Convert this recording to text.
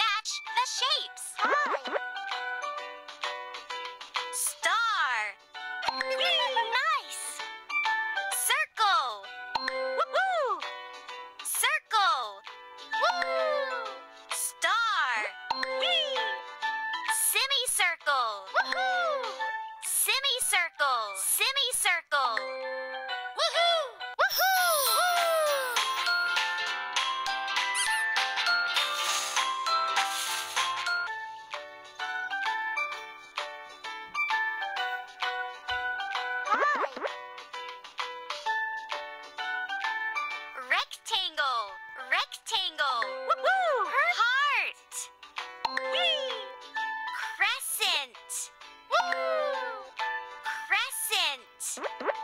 Match the shapes. Star. nice. Circle. Woohoo. Circle. Woo. Star. Semicircle. Woohoo. Rectangle, rectangle. Heart. Crescent. Woo! Crescent.